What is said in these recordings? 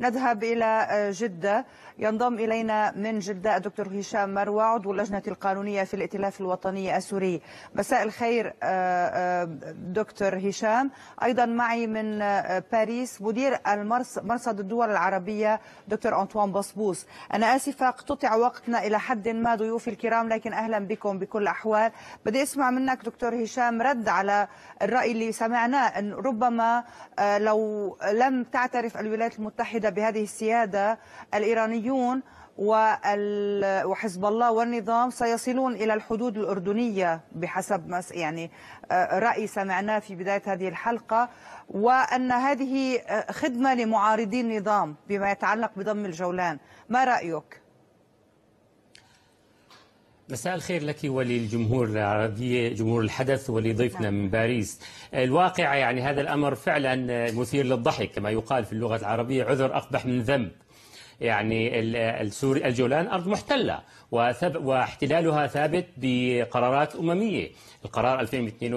نذهب إلى جدة. ينضم إلينا من جدة الدكتور هشام مروى عضو اللجنة القانونية في الائتلاف الوطني السوري. مساء الخير دكتور هشام. أيضا معي من باريس مدير مرصد الدول العربية دكتور أنطوان بصبوس أنا آسفة قطع وقتنا إلى حد ما ضيوفي الكرام لكن أهلا بكم بكل أحوال. بدي أسمع منك دكتور هشام رد على الرأي اللي سمعناه أن ربما لو لم تعترف الولايات المتحدة بهذه السيادة الإيرانيون وحزب الله والنظام سيصلون إلى الحدود الأردنية بحسب يعني رأي سمعناه في بداية هذه الحلقة وأن هذه خدمة لمعارضي النظام بما يتعلق بضم الجولان ما رأيك؟ مساء الخير لك وللجمهور العربية جمهور الحدث ولضيفنا من باريس. الواقع يعني هذا الأمر فعلا مثير للضحك كما يقال في اللغة العربية عذر أقبح من ذنب. يعني السوري الجولان أرض محتلة واحتلالها ثابت بقرارات أممية. القرار 2002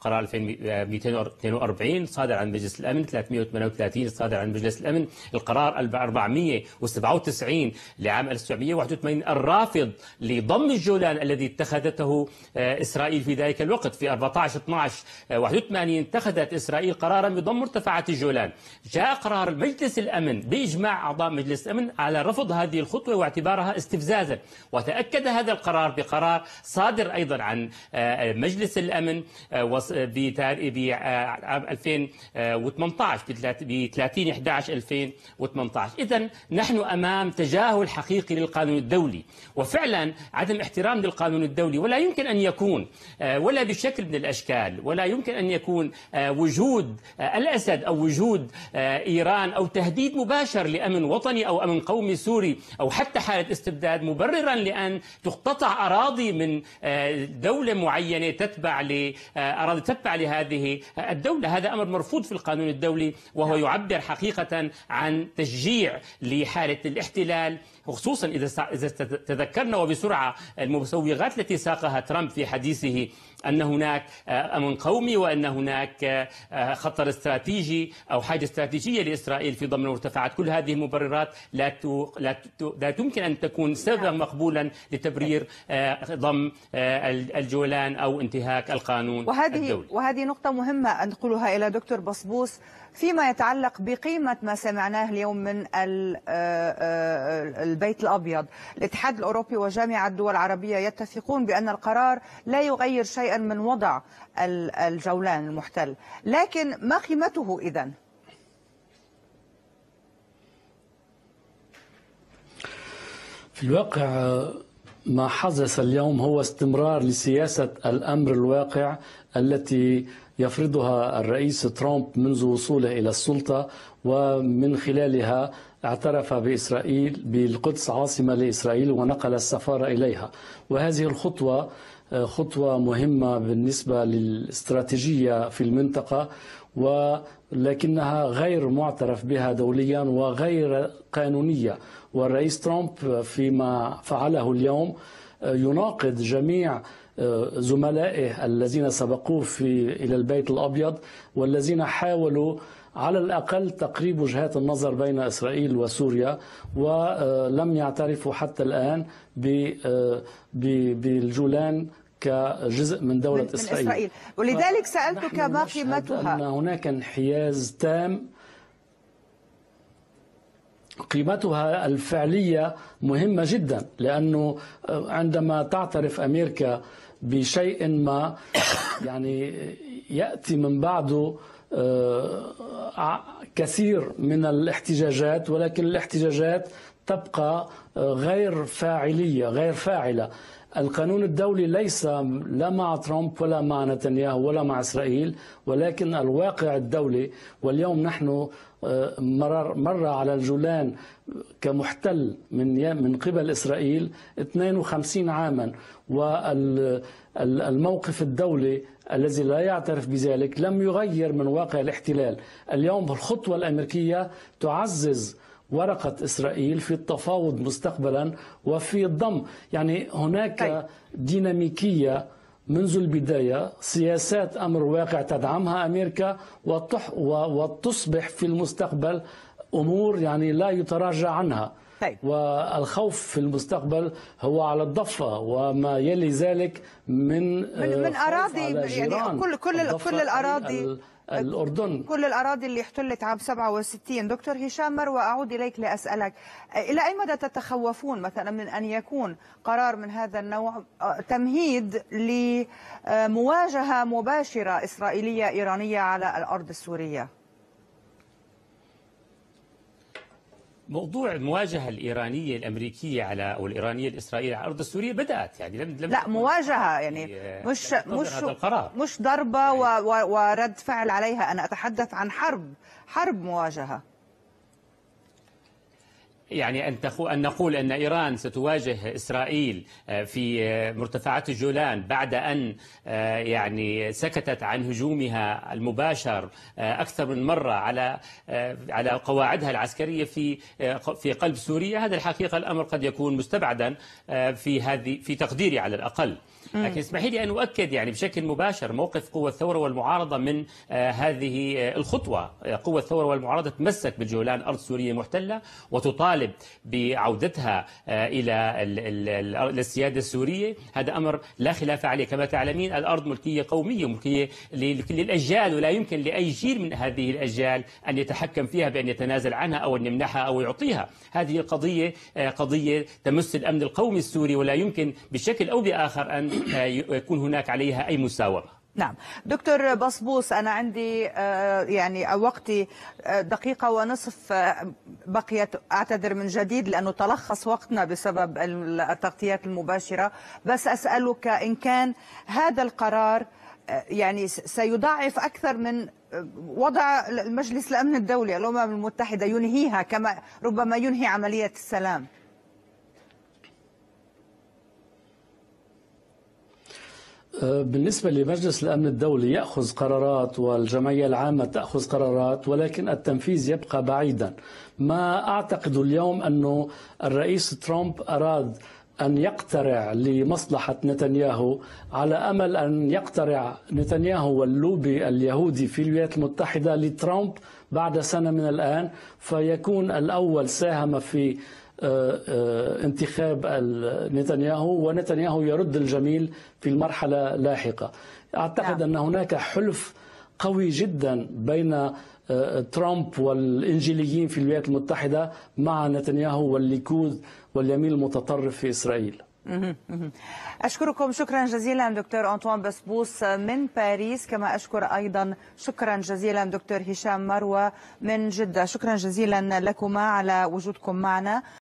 قرار 2242 صادر عن مجلس الأمن 338 صادر عن مجلس الأمن. القرار 497 لعام 1981 الرافض لضم الجولان الذي اتخذته إسرائيل في ذلك الوقت. في 14 12 81 اتخذت إسرائيل قرارا بضم مرتفعات الجولان. جاء قرار مجلس الأمن بإجماع أعضاء مجلس الامن على رفض هذه الخطوة واعتبارها استفزازا. وتأكد هذا القرار بقرار صادر أيضا عن مجلس الأمن ب 2018 ب 30 11 2018 اذا نحن أمام تجاهل حقيقي للقانون الدولي. وفعلا عدم احترام للقانون الدولي. ولا يمكن أن يكون ولا بشكل من الأشكال ولا يمكن أن يكون وجود الأسد أو وجود إيران أو تهديد مباشر لأمن وطني أو امن قومي سوري أو حتى حالة استبداد مبررا لأن تقتطع أراضي من دولة معينة تتبع لأراضي تتبع لهذه الدولة. هذا أمر مرفوض في القانون الدولي وهو يعبر حقيقة عن تشجيع لحالة الاحتلال خصوصا إذا إذا تذكرنا وبسرعة المسوغات التي ساقها ترامب في حديثه أن هناك أمن قومي وأن هناك خطر استراتيجي أو حاجة استراتيجية لإسرائيل في ضمن المرتفعات كل هذه المبررات لا لا لا تمكن أن تكون سببا مقبولا لتبرير ضم الجولان أو انتهاك القانون وهذه الدولي. وهذه نقطة مهمة أن نقولها إلى دكتور بصبوس فيما يتعلق بقيمة ما سمعناه اليوم من البيت الأبيض. الاتحاد الأوروبي وجامعة الدول العربية يتفقون بأن القرار لا يغير شيئا من وضع الجولان المحتل لكن ما قيمته إذن؟ في الواقع ما حدث اليوم هو استمرار لسياسة الأمر الواقع التي يفرضها الرئيس ترامب منذ وصوله إلى السلطة ومن خلالها اعترف بإسرائيل بالقدس عاصمة لإسرائيل ونقل السفارة إليها. وهذه الخطوة خطوة مهمة بالنسبة للاستراتيجية في المنطقة ولكنها غير معترف بها دوليا وغير قانونية. والرئيس ترامب فيما فعله اليوم يناقض جميع زملائه الذين سبقوه في إلى البيت الأبيض والذين حاولوا على الأقل تقريب وجهات النظر بين إسرائيل وسوريا ولم يعترفوا حتى الآن بالجولان كجزء من دولة من إسرائيل, إسرائيل. ولذلك سألتك ما قيمتها؟ أن هناك انحياز تام. قيمتها الفعلية مهمة جدا لأنه عندما تعترف أمريكا بشيء ما يعني يأتي من بعده كثير من الاحتجاجات ولكن الاحتجاجات تبقى غير فاعلية غير فاعلة. القانون الدولي ليس لا مع ترامب ولا مع نتنياهو ولا مع إسرائيل ولكن الواقع الدولي واليوم نحن مر مر على الجولان كمحتل من من قبل إسرائيل 52 عاما والموقف الدولي الذي لا يعترف بذلك لم يغير من واقع الاحتلال. اليوم الخطوة الأمريكية تعزز ورقة إسرائيل في التفاوض مستقبلا وفي الضم. يعني هناك ديناميكية منذ البداية سياسات أمر واقع تدعمها أمريكا وتصبح في المستقبل أمور يعني لا يتراجع عنها. طيب. والخوف في المستقبل هو على الضفة وما يلي ذلك من من, من أراضي يعني كل كل كل الأراضي. الأردن. كل الأراضي اللي احتلت عام 67 دكتور هشام مروة أعود إليك لأسألك. إلى أي مدى تتخوفون مثلا من أن يكون قرار من هذا النوع تمهيد لمواجهة مباشرة إسرائيلية إيرانية على الأرض السورية؟ موضوع المواجهة الإيرانية الأمريكية على أو الإيرانية الإسرائيلية على الأرض السورية بدأت يعني لم, لم لا مواجهة يعني مش مش مش ضربة ورد فعل عليها. أنا أتحدث عن حرب حرب مواجهة. يعني أن أن نقول أن إيران ستواجه إسرائيل آه، في آه، مرتفعات الجولان بعد أن آه، يعني سكتت عن هجومها المباشر أكثر من مرة على على قواعدها العسكرية في في قلب سوريا. هذا الحقيقة الأمر قد يكون مستبعدا في هذه في تقديري على الأقل. لكن اسمحي لي أن أؤكد يعني بشكل مباشر موقف قوى الثورة والمعارضة من هذه الخطوة. قوى الثورة والمعارضة تمسك بالجولان أرض سورية محتلة وتطالب بعودتها آه، إلى السيادة السورية. هذا أمر لا خلاف عليه. كما تعلمين الأرض ملكية قومية ملكية للأجيال ولا يمكن لأي جيل من هذه الأجيال أن يتحكم فيها بأن يتنازل عنها أو أن يمنحها أو يعطيها. هذه القضية قضية تمس الأمن القومي السوري ولا يمكن بشكل أو بآخر أن يكون هناك عليها أي مساومة. نعم. دكتور بصبوس أنا عندي آه، يعني وقتي آه، دقيقة ونصف آه، بقيت أعتذر من جديد لأنه تلخص وقتنا بسبب التغطيات المباشرة. بس أسألك إن كان هذا القرار يعني سيضاعف أكثر من وضع المجلس الأمن الدولي الأمم المتحدة ينهيها كما ربما ينهي عملية السلام. بالنسبة لمجلس الأمن الدولي يأخذ قرارات والجمعية العامة تأخذ قرارات ولكن التنفيذ يبقى بعيدا. ما أعتقد اليوم أنه الرئيس ترامب أراد أن يقترع لمصلحة نتنياهو على أمل أن يقترع نتنياهو واللوبي اليهودي في الولايات المتحدة لترامب بعد سنة من الآن فيكون الأول ساهم في انتخاب نتنياهو ونتنياهو يرد الجميل في المرحلة لاحقة. أعتقد نعم. أن هناك حلف قوي جدا بين آه، ترامب والإنجيليين في الولايات المتحدة مع نتنياهو والليكود واليمين المتطرف في إسرائيل. أشكركم. شكرا جزيلا دكتور أنطوان بسبوس من باريس. كما أشكر أيضا شكرا جزيلا دكتور هشام مروة من جدة. شكرا جزيلا لكما على وجودكم معنا.